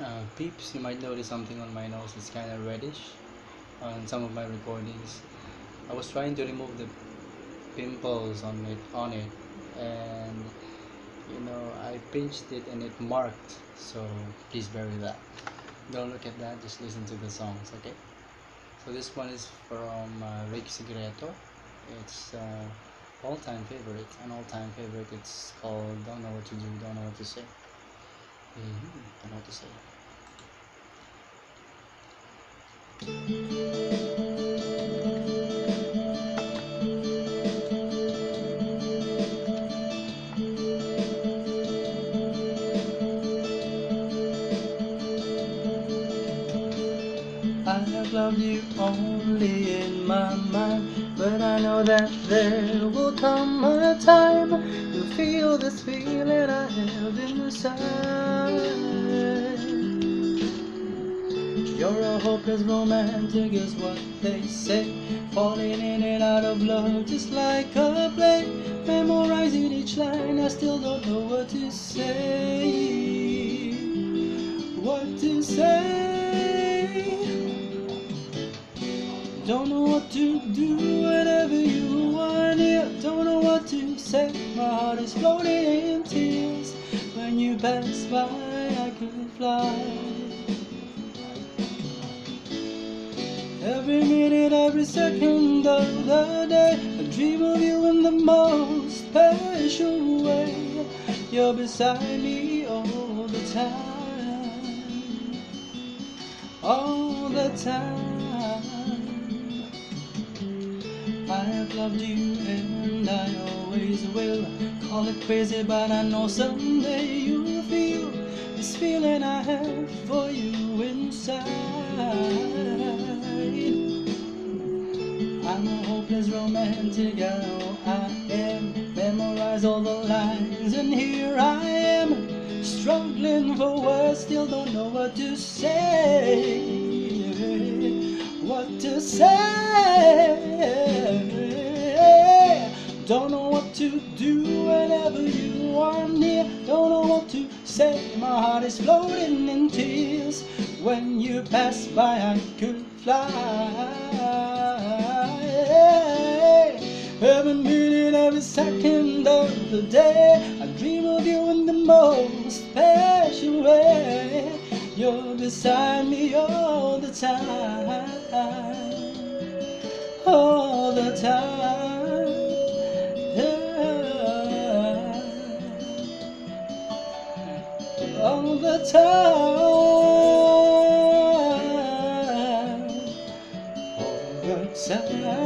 Uh, peeps, you might notice something on my nose. It's kind of reddish on some of my recordings. I was trying to remove the pimples on it, on it, and you know I pinched it and it marked. So please bear with that. Don't look at that. Just listen to the songs, okay? So this one is from uh, Ric Segreto. It's uh, all-time favorite. An all-time favorite. It's called "Don't Know What to Do, Don't Know What to Say." Mhm, what to. I have loved you only in my mind, but I know that there will come a time you'll feel this feeling I have inside. You're a hopeless romantic, is what they say. Falling in and out of love just like a play. Memorizing each line, I still don't know what to say. What to say? Don't know what to do heart is floating in tears. When you pass by, I could fly. Every minute, every second of the day, I dream of you in the most special way. You're beside me all the time, all the time. I have loved you and I always will. Call it crazy, but I know someday you'll feel this feeling I have for you inside. I'm a hopeless romantic, I know I am. Memorize all the lines, and here I am, struggling for words, still don't know what to say. Don't know what to do whenever you are near. Don't know what to say. My heart is floating in tears. When you pass by, I could fly. Every minute, every second of the day, I dream of you in the most special way. You're beside me all the time, all the time. The time, all the time.